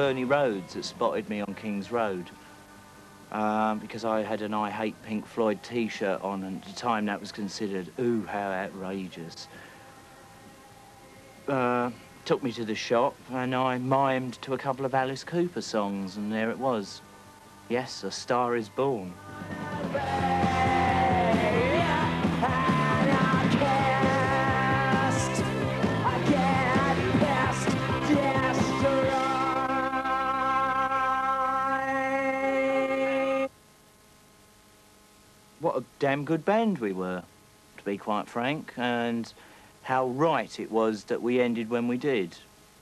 Bernie Rhodes that spotted me on King's Road um, because I had an I Hate Pink Floyd t-shirt on and at the time that was considered, ooh, how outrageous. Uh, took me to the shop and I mimed to a couple of Alice Cooper songs and there it was. Yes, A Star is Born. Damn good band we were, to be quite frank, and how right it was that we ended when we did,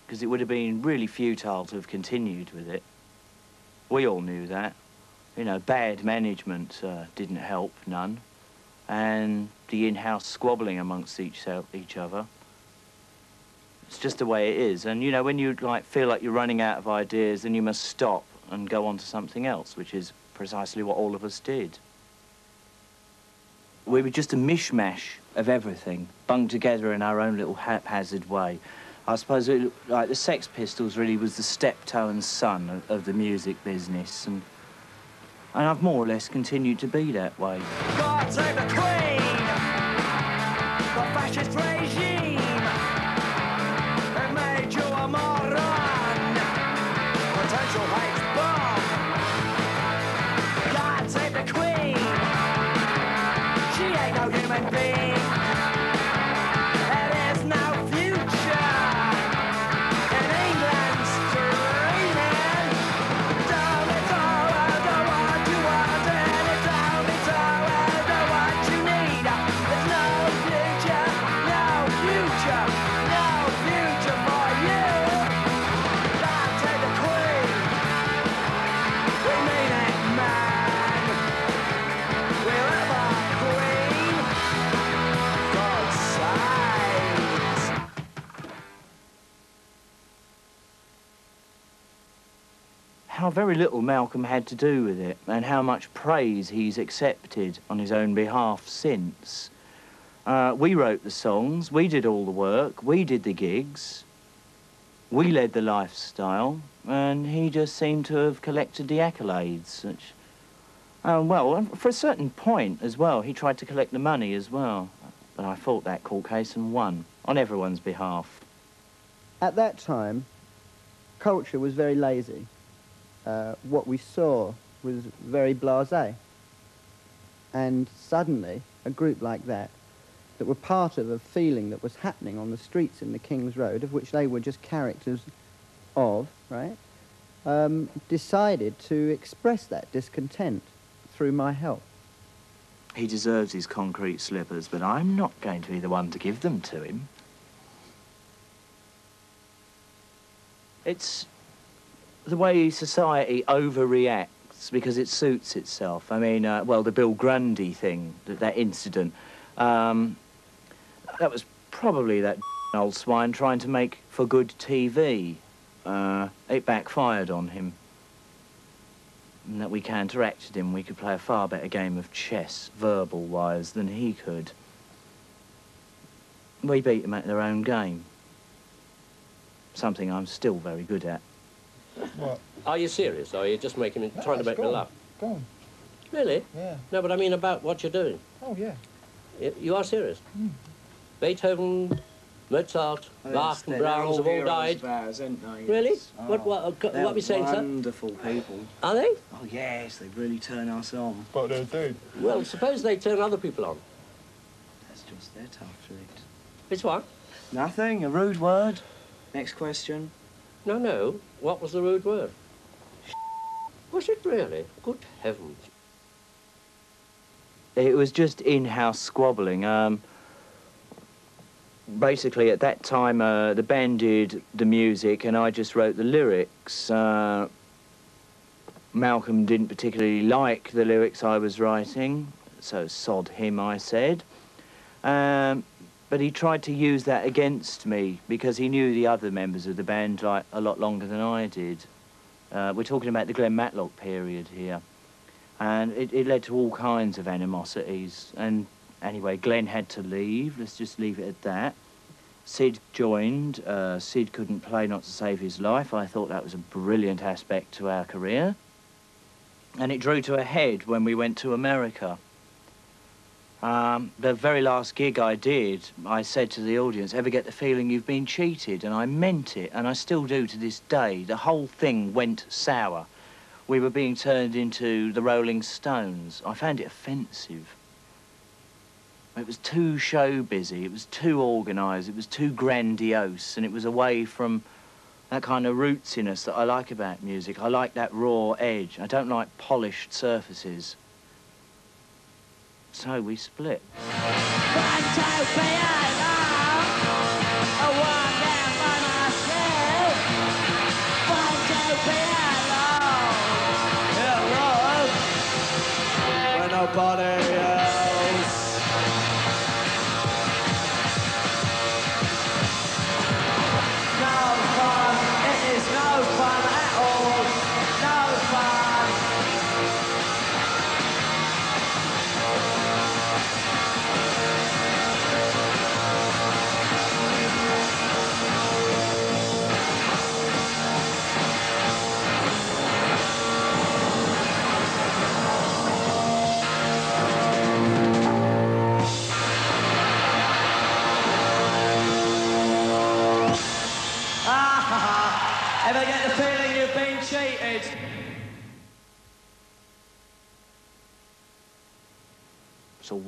because it would have been really futile to have continued with it. We all knew that. You know, bad management uh, didn't help none, and the in-house squabbling amongst each, each other. It's just the way it is, and you know, when you like feel like you're running out of ideas, then you must stop and go on to something else, which is precisely what all of us did we were just a mishmash of everything, bunged together in our own little haphazard way. I suppose it, like the Sex Pistols really was the steptoe son of, of, the music business, and and I've more or less continued to be that way. God save the Queen, how very little Malcolm had to do with it and how much praise he's accepted on his own behalf since. Uh, we wrote the songs, we did all the work, we did the gigs, we led the lifestyle, and he just seemed to have collected the accolades. Which, uh, well, for a certain point as well, he tried to collect the money as well. But I fought that court case and won on everyone's behalf. At that time, culture was very lazy. Uh, what we saw was very blasé. And suddenly, a group like that, that were part of a feeling that was happening on the streets in the King's Road, of which they were just characters of, right, um, decided to express that discontent through my help. He deserves his concrete slippers, but I'm not going to be the one to give them to him. It's the way society overreacts because it suits itself. I mean, uh, well, the Bill Grundy thing, that, that incident, um, that was probably that old swine trying to make for good TV. Uh, it backfired on him. And that we counteracted him, we could play a far better game of chess, verbal-wise, than he could. We beat them at their own game. Something I'm still very good at. What? Are you serious, or are you just making me, trying to make me laugh? Go on. Really? Yeah. No, but I mean about what you're doing. Oh, yeah. You, you are serious? Mm. Beethoven, Mozart, Bach and Brahms have all died. Ours, they? Really? Oh, what, what, what are we saying, sir? wonderful people. Are they? Oh, yes, they really turn us on. What they do? Well, suppose they turn other people on. That's just their tough treat. It's what? Nothing, a rude word. Next question. No, no. What was the rude word? Was it really? Good heavens. It was just in-house squabbling. Um, basically, at that time, uh, the band did the music and I just wrote the lyrics. Uh, Malcolm didn't particularly like the lyrics I was writing, so sod him, I said. Um, but he tried to use that against me because he knew the other members of the band like a lot longer than I did. Uh, we're talking about the Glenn Matlock period here. And it, it led to all kinds of animosities. And anyway, Glenn had to leave. Let's just leave it at that. Sid joined. Uh, Sid couldn't play not to save his life. I thought that was a brilliant aspect to our career. And it drew to a head when we went to America. Um, the very last gig I did, I said to the audience, ever get the feeling you've been cheated? And I meant it, and I still do to this day. The whole thing went sour. We were being turned into the Rolling Stones. I found it offensive. It was too show busy, it was too organised, it was too grandiose, and it was away from that kind of rootsiness that I like about music. I like that raw edge. I don't like polished surfaces. So we split.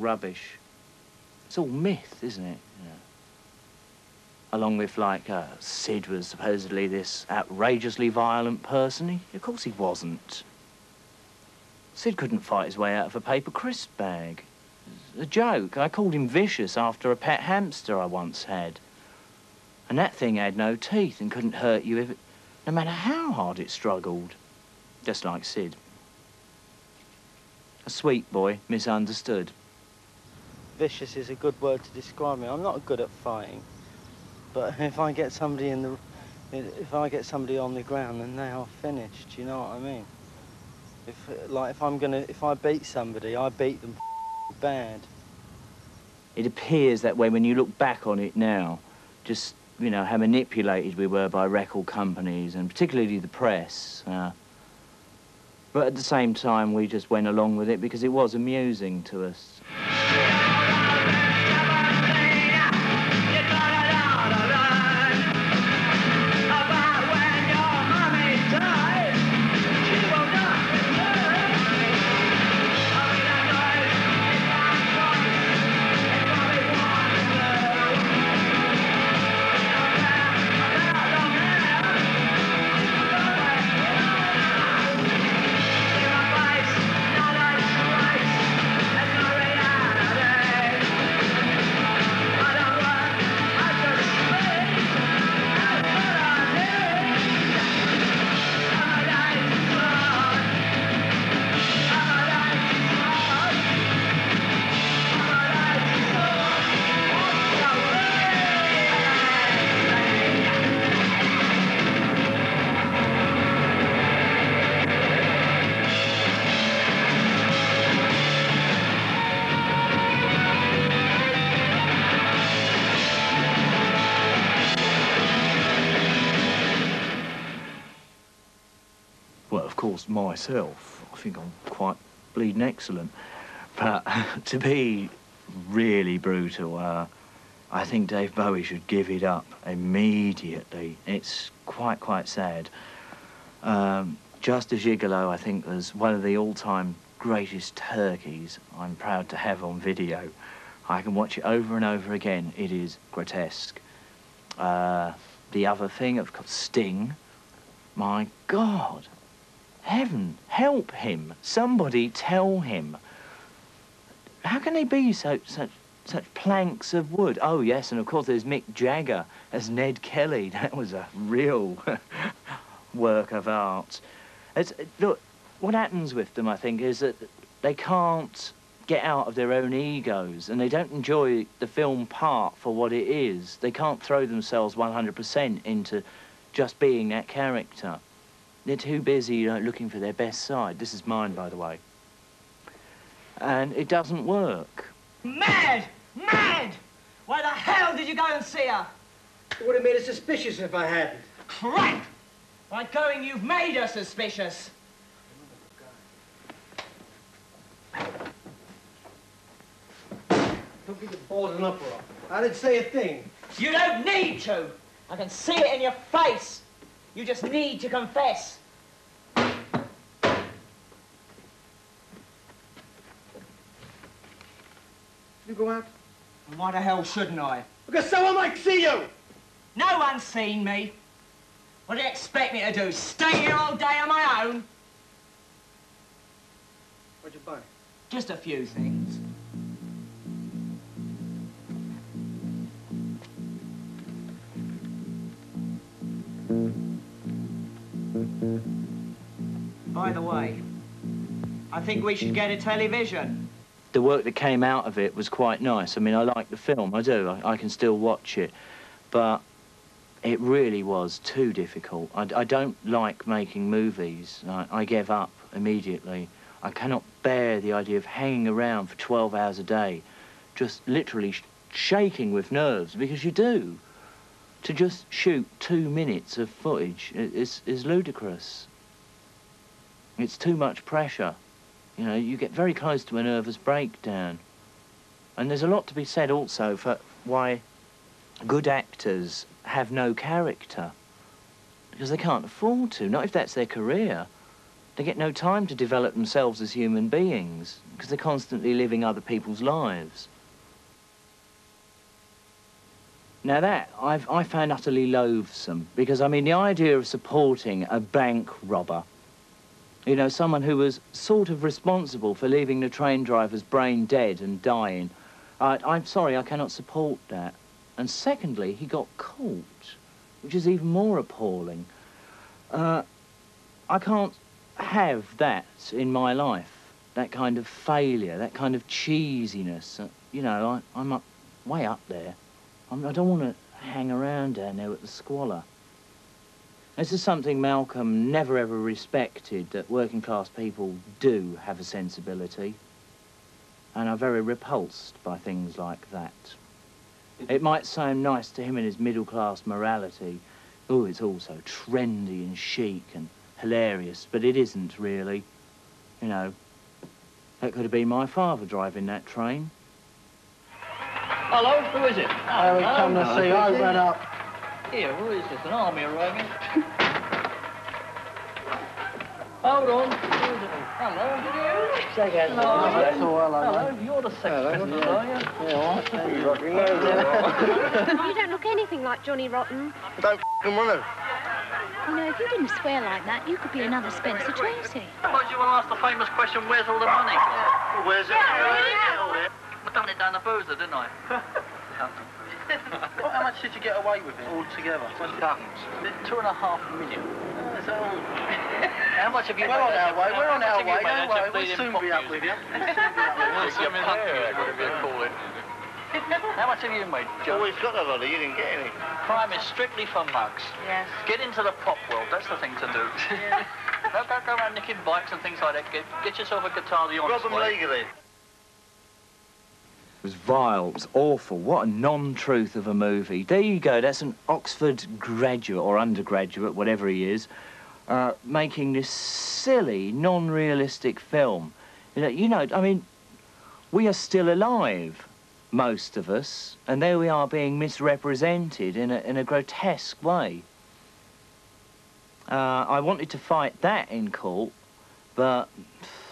Rubbish. It's all myth, isn't it? Along with, like, uh, Sid was supposedly this outrageously violent person. He, of course he wasn't. Sid couldn't fight his way out of a paper crisp bag. A joke. I called him vicious after a pet hamster I once had. And that thing had no teeth and couldn't hurt you if it, no matter how hard it struggled. Just like Sid. A sweet boy, misunderstood vicious is a good word to describe me. I'm not good at fighting, but if I get somebody in the, if I get somebody on the ground, then they are finished. You know what I mean? If like if I'm gonna, if I beat somebody, I beat them bad. It appears that way when you look back on it now, just you know how manipulated we were by record companies and particularly the press. Uh, but at the same time, we just went along with it because it was amusing to us. Myself, I think I'm quite bleeding excellent. But to be really brutal, uh, I think Dave Bowie should give it up immediately. It's quite, quite sad. Um, Just a Gigolo, I think, was one of the all-time greatest turkeys I'm proud to have on video. I can watch it over and over again. It is grotesque. Uh, the other thing, of course, Sting. My God, Heaven, help him. Somebody tell him. How can they be so such such planks of wood? Oh yes, and of course there's Mick Jagger as Ned Kelly. That was a real work of art. It's, look, what happens with them, I think, is that they can't get out of their own egos and they don't enjoy the film part for what it is. They can't throw themselves 100% into just being that character. They're too busy you know, looking for their best side. This is mine, by the way. And it doesn't work. Mad! Mad! Why the hell did you go and see her? It would have made us suspicious if I hadn't. Crap! By going, you've made us suspicious. Don't get the balls in uproar. I didn't say a thing. You don't need to. I can see it in your face. You just need to confess. You go out? And why the hell shouldn't I? Because someone might see you! No one's seen me. What do you expect me to do? Stay here all day on my own? What'd you buy? Just a few things. I think we should get a television. The work that came out of it was quite nice. I mean, I like the film, I do. I, I can still watch it. But it really was too difficult. I, I don't like making movies. I, I gave up immediately. I cannot bear the idea of hanging around for 12 hours a day, just literally sh shaking with nerves, because you do. To just shoot two minutes of footage is, is ludicrous. It's too much pressure. You know, you get very close to a nervous breakdown. And there's a lot to be said also for why good actors have no character. Because they can't afford to, not if that's their career. They get no time to develop themselves as human beings because they're constantly living other people's lives. Now that I've, I found utterly loathsome because I mean the idea of supporting a bank robber, you know, someone who was sort of responsible for leaving the train driver's brain dead and dying, I, I'm sorry, I cannot support that. And secondly, he got caught, which is even more appalling. Uh, I can't have that in my life, that kind of failure, that kind of cheesiness. Uh, you know, I, I'm up, way up there. I'm, I do not want to hang around down there with the squalor. This is something Malcolm never ever respected, that working class people do have a sensibility and are very repulsed by things like that. It might sound nice to him in his middle class morality. Oh, it's all so trendy and chic and hilarious, but it isn't really. You know, that could have been my father driving that train. Hello, who is it? I we come to see. I ran up. Here, who is this? An army arriving? Hold on. Hello. Shake hands. Hello. That's Hello, you're the sex Hello. business, are you? Yeah, all right. Thank you, Rocky. You don't look anything like Johnny Rotten. Don't f***ing want to. You know, if you didn't swear like that, you could be another Spencer Tracy. Suppose you want to ask the famous question, where's all the money? Where's it? Yeah. I done it down the boozer, didn't I? Well, how much did you get away with it altogether? What's tons? Two and a half million. Oh, how much have you We're on our way. We're on our way. Don't worry. We'll soon be up with you. We'll soon be up with you. Some in whatever you it. How much have you made, Joe? Well, oh, we've got a lot of you didn't get any. Crime is strictly for mugs. Yes. Get into the pop world, that's the thing to do. Don't go, go around nicking bikes and things like that. Get, get yourself a guitar the Rob honest them legally. It was vile, it was awful. What a non-truth of a movie. There you go, that's an Oxford graduate or undergraduate, whatever he is, uh, making this silly, non-realistic film. You know, you know, I mean, we are still alive, most of us, and there we are being misrepresented in a, in a grotesque way. Uh, I wanted to fight that in court, but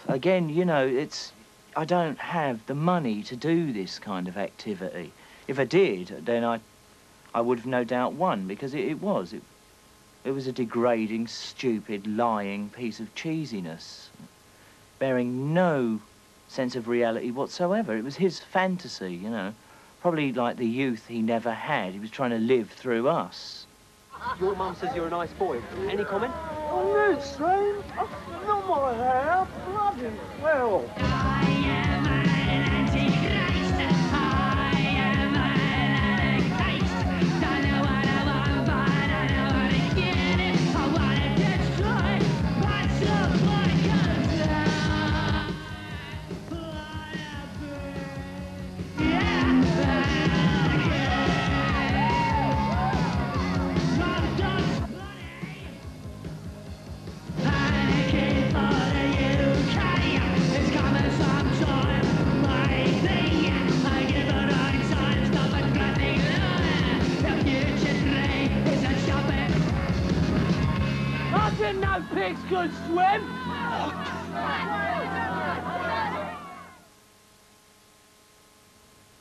again, you know, it's I don't have the money to do this kind of activity. If I did, then I, I would have no doubt won because it, it was. It, it was a degrading, stupid, lying piece of cheesiness, bearing no sense of reality whatsoever. It was his fantasy, you know, probably like the youth he never had. He was trying to live through us. Your mum says you're a nice boy. Any comment? Oh, no, strange. Not my hair. Bloody well.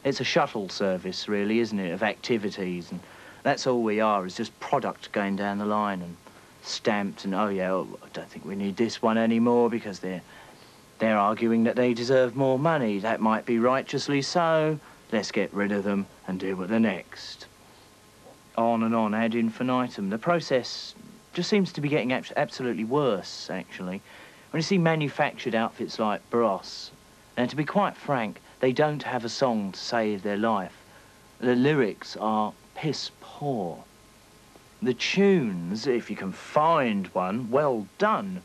It's a shuttle service, really, isn't it, of activities, and that's all we are, is just product going down the line and stamped and, oh, yeah, oh, I don't think we need this one anymore because they're, they're arguing that they deserve more money. That might be righteously so. Let's get rid of them and deal with the next. On and on, ad infinitum. The process just seems to be getting abs absolutely worse, actually. When you see manufactured outfits like Bros, and to be quite frank, they don't have a song to save their life. The lyrics are piss poor. The tunes, if you can find one, well done,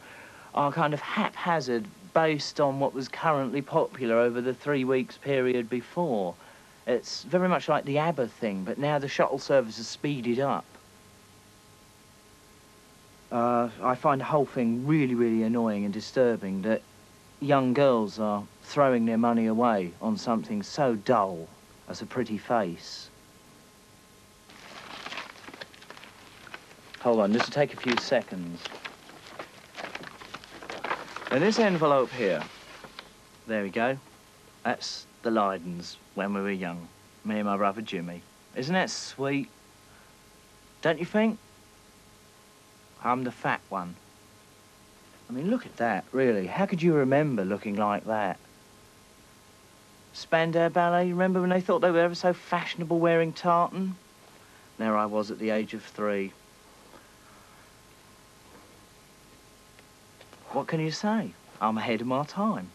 are kind of haphazard based on what was currently popular over the three weeks period before. It's very much like the ABBA thing, but now the shuttle service has speeded up. Uh, I find the whole thing really, really annoying and disturbing that young girls are throwing their money away on something so dull as a pretty face. Hold on, just to take a few seconds. And this envelope here, there we go. That's the Lydons when we were young. Me and my brother Jimmy. Isn't that sweet? Don't you think? I'm the fat one. I mean, look at that, really. How could you remember looking like that? Spandau Ballet, you remember when they thought they were ever so fashionable wearing tartan? There I was at the age of three. What can you say? I'm ahead of my time.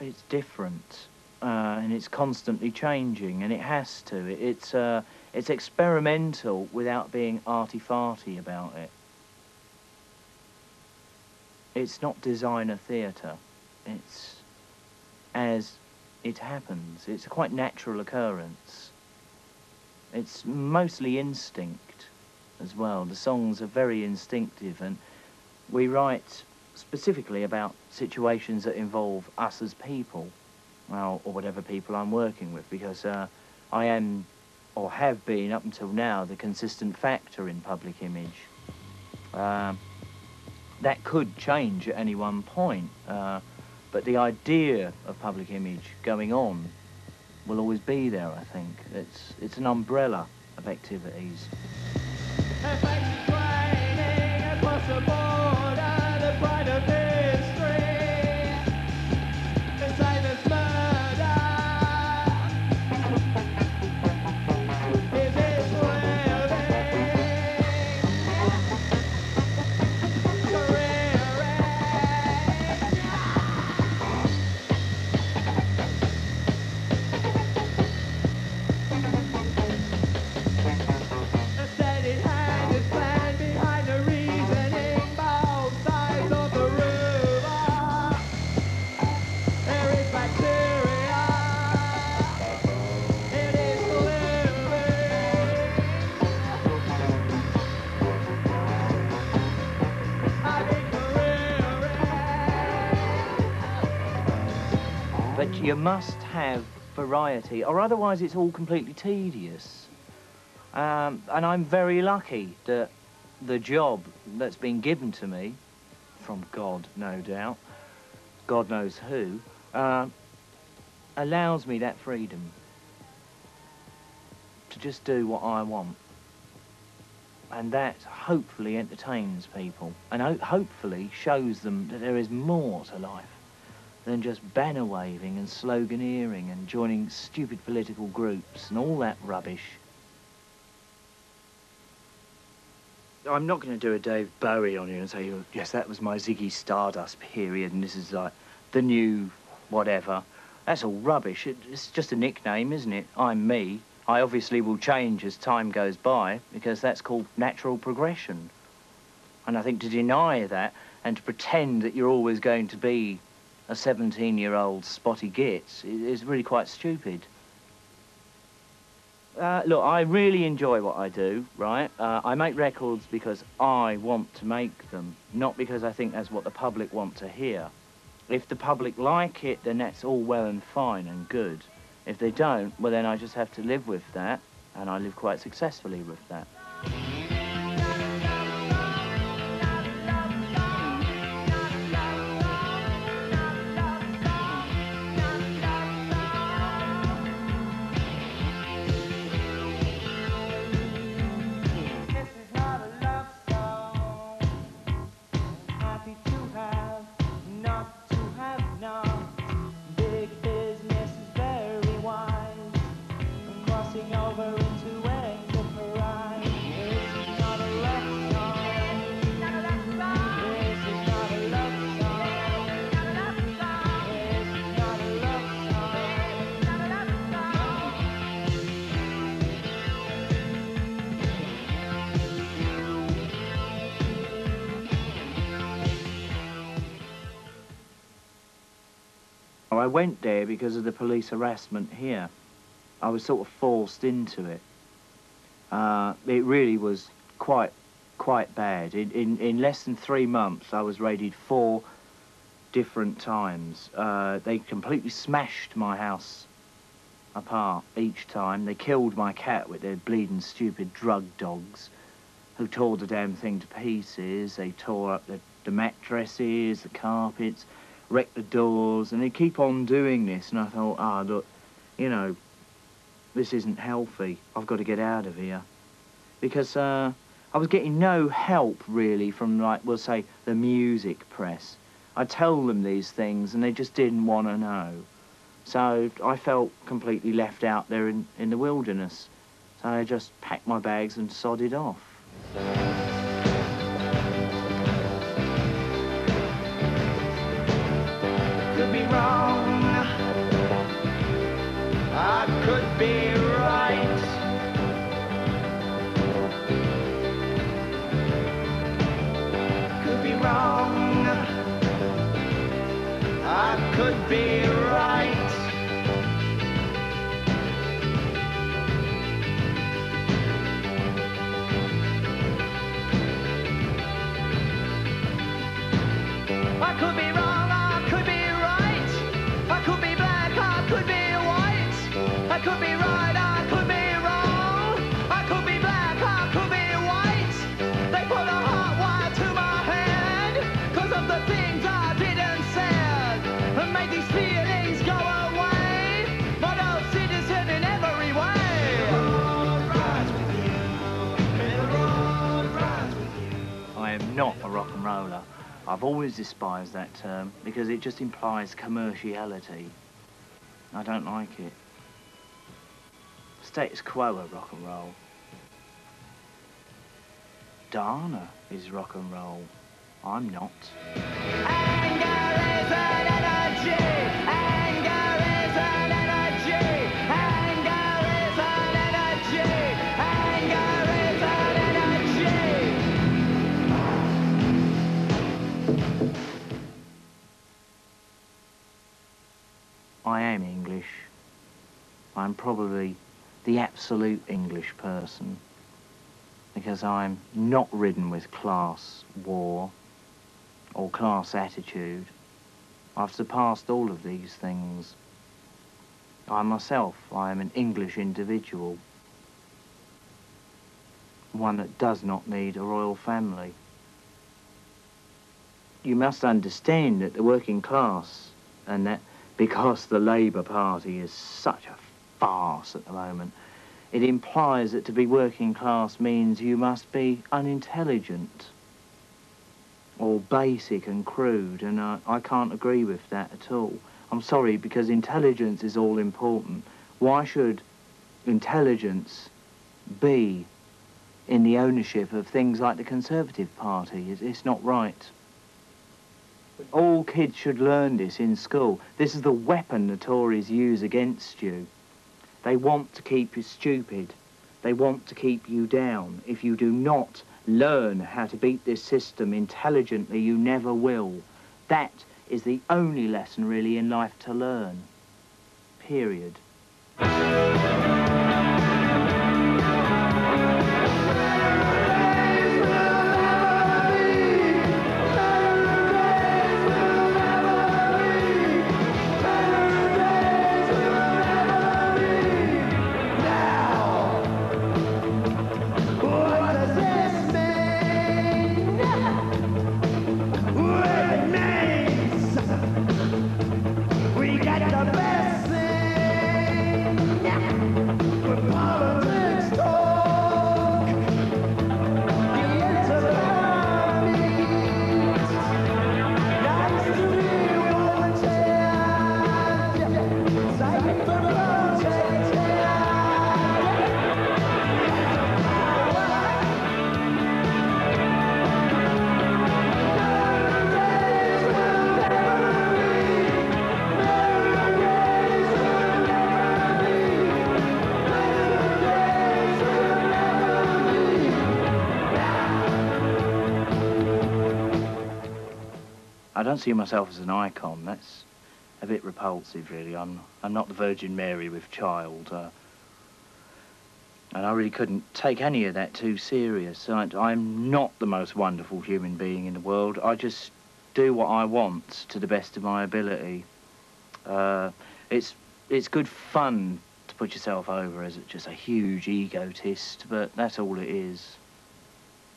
It's different, uh, and it's constantly changing, and it has to. It, it's, uh, it's experimental without being arty-farty about it. It's not designer theatre. It's as it happens. It's a quite natural occurrence. It's mostly instinct as well. The songs are very instinctive and we write specifically about situations that involve us as people, well, or whatever people I'm working with, because uh, I am, or have been up until now, the consistent factor in public image. Uh, that could change at any one point, uh, but the idea of public image going on will always be there, I think. It's, it's an umbrella of activities. Must have variety, or otherwise it's all completely tedious. Um, and I'm very lucky that the job that's been given to me, from God, no doubt, God knows who, uh, allows me that freedom to just do what I want. And that hopefully entertains people and ho hopefully shows them that there is more to life than just banner waving and sloganeering and joining stupid political groups and all that rubbish. I'm not going to do a Dave Bowie on you and say, yes, that was my Ziggy Stardust period and this is like the new whatever. That's all rubbish. It's just a nickname, isn't it? I'm me. I obviously will change as time goes by because that's called natural progression. And I think to deny that and to pretend that you're always going to be a 17-year-old spotty git is really quite stupid. Uh, look, I really enjoy what I do, right? Uh, I make records because I want to make them, not because I think that's what the public want to hear. If the public like it, then that's all well and fine and good. If they don't, well then I just have to live with that and I live quite successfully with that. I went there because of the police harassment here. I was sort of forced into it. Uh, it really was quite, quite bad. In, in, in less than three months, I was raided four different times. Uh, they completely smashed my house apart each time. They killed my cat with their bleeding stupid drug dogs, who tore the damn thing to pieces. They tore up the, the mattresses, the carpets wreck the doors, and they keep on doing this. And I thought, ah, look, you know, this isn't healthy. I've got to get out of here. Because uh, I was getting no help, really, from, like, we'll say, the music press. I tell them these things, and they just didn't want to know. So I felt completely left out there in, in the wilderness. So I just packed my bags and sodded off. Could be I've always despised that term because it just implies commerciality. I don't like it. Status quo of rock and roll. Dana is rock and roll. I'm not. I am English. I'm probably the absolute English person because I'm not ridden with class war or class attitude. I've surpassed all of these things. I myself, I am an English individual, one that does not need a royal family. You must understand that the working class and that because the Labour Party is such a farce at the moment, it implies that to be working class means you must be unintelligent or basic and crude, and I, I can't agree with that at all. I'm sorry, because intelligence is all important. Why should intelligence be in the ownership of things like the Conservative Party? It's, it's not right. All kids should learn this in school. This is the weapon the Tories use against you. They want to keep you stupid. They want to keep you down. If you do not learn how to beat this system intelligently, you never will. That is the only lesson really in life to learn. Period. I don't see myself as an icon. That's a bit repulsive, really. I'm, I'm not the Virgin Mary with child. Uh, and I really couldn't take any of that too serious. I, I'm not the most wonderful human being in the world. I just do what I want to the best of my ability. Uh, it's, it's good fun to put yourself over as just a huge egotist, but that's all it is.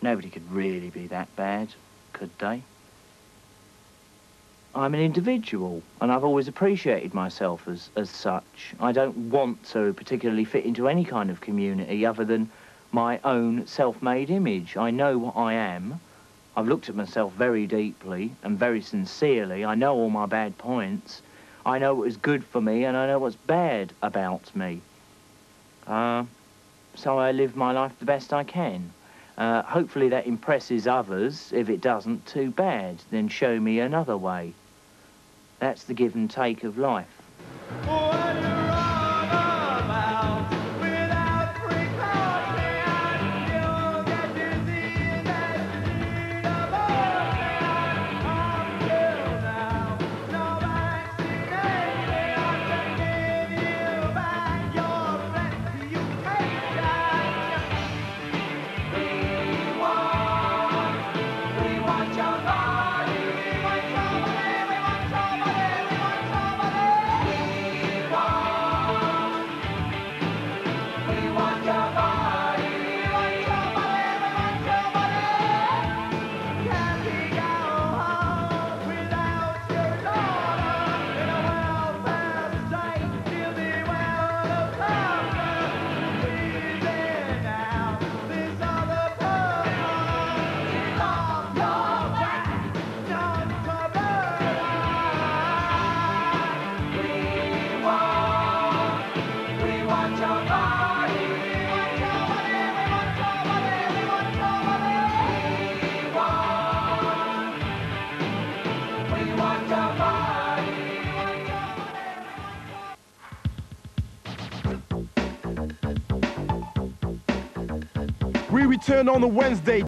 Nobody could really be that bad, could they? I'm an individual, and I've always appreciated myself as, as such. I don't want to particularly fit into any kind of community other than my own self-made image. I know what I am. I've looked at myself very deeply and very sincerely. I know all my bad points. I know what is good for me, and I know what's bad about me. Uh, so I live my life the best I can. Uh, hopefully that impresses others. If it doesn't, too bad. Then show me another way. That's the give and take of life. Return on the Wednesday.